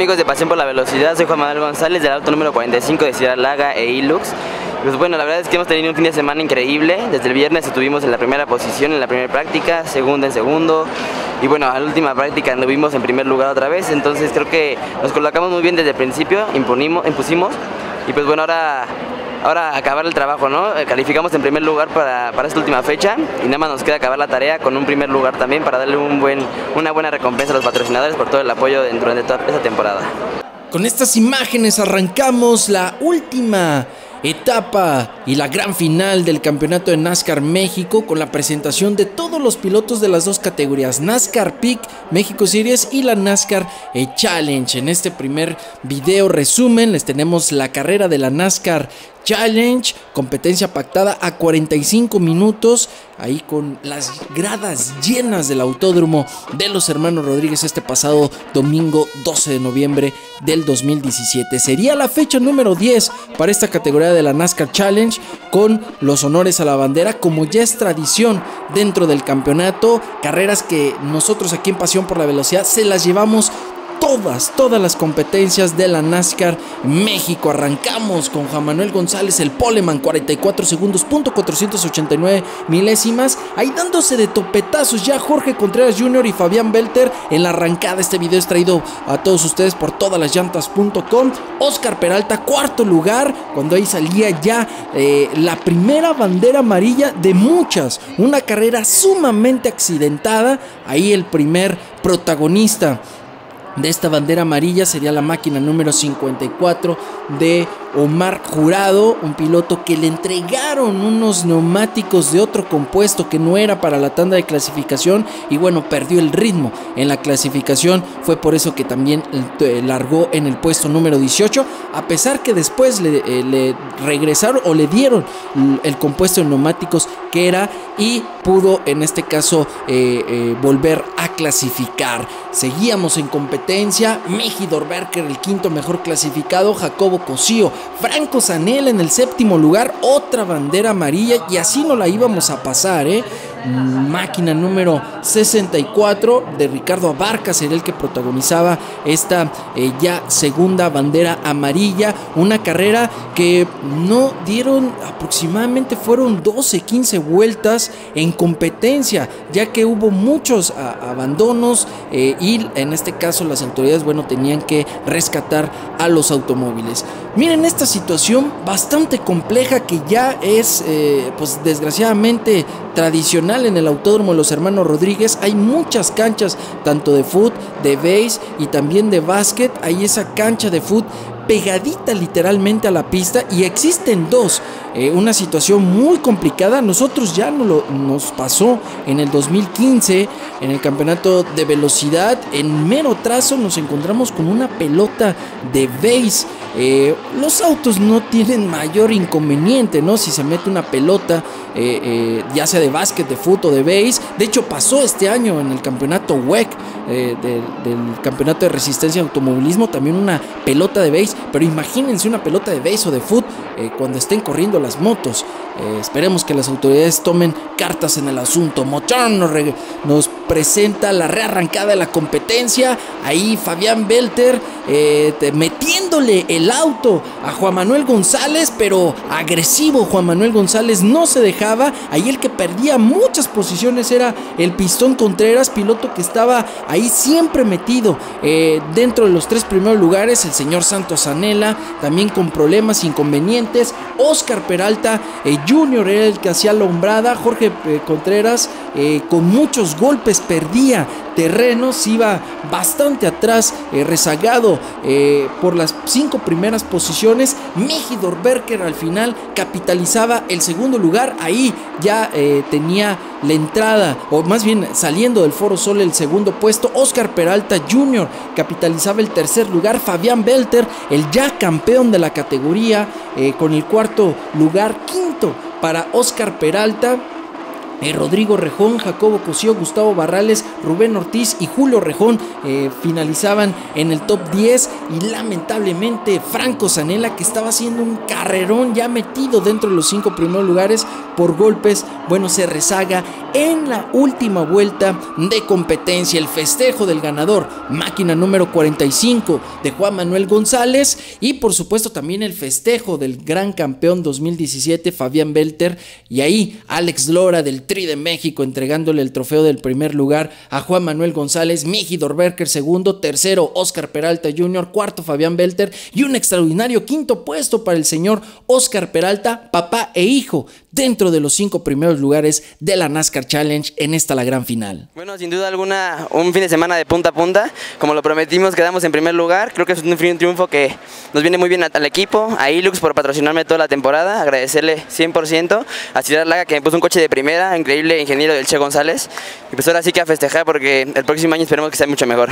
amigos de Pasión por la Velocidad? Soy Juan Manuel González del auto número 45 de Ciudad Laga e Ilux. Pues bueno, la verdad es que hemos tenido un fin de semana increíble. Desde el viernes estuvimos en la primera posición en la primera práctica, segunda en segundo. Y bueno, a la última práctica anduvimos en primer lugar otra vez. Entonces creo que nos colocamos muy bien desde el principio, imponimos, impusimos. Y pues bueno, ahora ahora acabar el trabajo, ¿no? Eh, calificamos en primer lugar para, para, esta última fecha y nada más nos queda acabar la tarea con un primer lugar también para darle un buen, una buena recompensa a los patrocinadores por todo el apoyo durante toda esta temporada. Con estas imágenes arrancamos la última etapa y la gran final del campeonato de NASCAR México con la presentación de todos los pilotos de las dos categorías, NASCAR Peak México Series y la NASCAR Challenge. En este primer video resumen les tenemos la carrera de la NASCAR Challenge, competencia pactada a 45 minutos, ahí con las gradas llenas del autódromo de los hermanos Rodríguez este pasado domingo 12 de noviembre del 2017. Sería la fecha número 10 para esta categoría de la NASCAR Challenge con los honores a la bandera como ya es tradición dentro del campeonato, carreras que nosotros aquí en Pasión por la Velocidad se las llevamos todas, todas las competencias de la NASCAR México. Arrancamos con Juan Manuel González, el Poleman, 44 segundos, punto 489 milésimas. Ahí dándose de topetazos ya Jorge Contreras Jr. y Fabián Belter en la arrancada. Este video es traído a todos ustedes por todas las llantas.com. Oscar Peralta, cuarto lugar, cuando ahí salía ya eh, la primera bandera amarilla de muchas. Una carrera sumamente accidentada. Ahí el primer protagonista de esta bandera amarilla sería la máquina número 54 de Omar Jurado, un piloto que le entregaron unos neumáticos de otro compuesto que no era para la tanda de clasificación y bueno, perdió el ritmo en la clasificación, fue por eso que también eh, largó en el puesto número 18, a pesar que después le, eh, regresaron o le dieron el compuesto de neumáticos que era y pudo en este caso eh, volver a clasificar. Seguíamos en competencia, Mejidor Berker el quinto mejor clasificado, Jacobo Cosío Franco Zanella en el séptimo lugar, otra bandera amarilla y así no la íbamos a pasar, ¿eh? Máquina número 64 de Ricardo Abarca sería el que protagonizaba esta eh, ya segunda bandera amarilla. Una carrera que no dieron aproximadamente fueron 12, 15 vueltas en competencia, ya que hubo muchos abandonos eh, y en este caso las autoridades, bueno, tenían que rescatar a los automóviles. Miren esta situación bastante compleja que ya es, eh, pues desgraciadamente tradicional en el Autódromo de los Hermanos Rodríguez. Hay muchas canchas, tanto de foot, de base y también de básquet. Hay esa cancha de foot pegadita literalmente a la pista y existen dos. Eh, una situación muy complicada. Nosotros ya nos pasó en el 2015 en el campeonato de velocidad. En mero trazo nos encontramos con una pelota de base. Eh, los autos no tienen mayor inconveniente, ¿no? Si se mete una pelota, eh, ya sea de básquet, de fútbol, de base. De hecho, pasó este año en el campeonato WEC del, campeonato de resistencia de automovilismo también una pelota de base. Pero imagínense una pelota de base o de foot eh, cuando estén corriendo las motos. Eh, esperemos que las autoridades tomen cartas en el asunto. Mochón nos, presenta la rearrancada de la competencia. Ahí Fabián Belter eh, metiéndole el auto a Juan Manuel González, pero agresivo Juan Manuel González no se dejaba. Ahí el que perdía muchas posiciones era el Pistón Contreras, piloto que estaba ahí siempre metido dentro de los tres primeros lugares. El señor Santos Anela también con problemas, inconvenientes. Oscar Peralta eh, Junior era el que hacía la hombrada. Jorge eh, Contreras eh, con muchos golpes perdía terrenos, iba bastante atrás, rezagado por las cinco primeras posiciones. Mejidor Berker al final capitalizaba el segundo lugar. Ahí ya tenía la entrada, o más bien saliendo del Foro Sol el segundo puesto. Oscar Peralta Jr. capitalizaba el tercer lugar. Fabián Belter, el ya campeón de la categoría, con el cuarto lugar. Quinto para Oscar Peralta. Eh, Rodrigo Rejón, Jacobo Cosío, Gustavo Barrales, Rubén Ortiz y Julio Rejón eh, finalizaban en el top 10 y lamentablemente Franco Zanella que estaba haciendo un carrerón ya metido dentro de los cinco primeros lugares por golpes, bueno se rezaga en la última vuelta de competencia. El festejo del ganador, máquina número 45 de Juan Manuel González y por supuesto también el festejo del gran campeón 2017 Fabián Belter y ahí Alex Lora del Tri de México entregándole el trofeo del primer lugar a Juan Manuel González, Miji Dorberker segundo, tercero Oscar Peralta Jr., cuarto Fabián Belter y un extraordinario quinto puesto para el señor Oscar Peralta, papá e hijo dentro de los cinco primeros lugares de la NASCAR Challenge en esta la gran final. Bueno, sin duda alguna, un fin de semana de punta a punta. Como lo prometimos, quedamos en primer lugar. Creo que es un triunfo que nos viene muy bien al equipo, a Ilux por patrocinarme toda la temporada. Agradecerle 100% a Ciudad Laga que me puso un coche de primera, increíble ingeniero del Che González. Y pues ahora sí que a festejar porque el próximo año esperemos que sea mucho mejor.